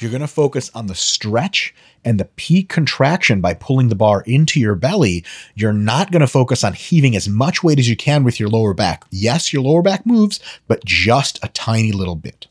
You're going to focus on the stretch and the peak contraction by pulling the bar into your belly. You're not going to focus on heaving as much weight as you can with your lower back. Yes, your lower back moves, but just a tiny little bit.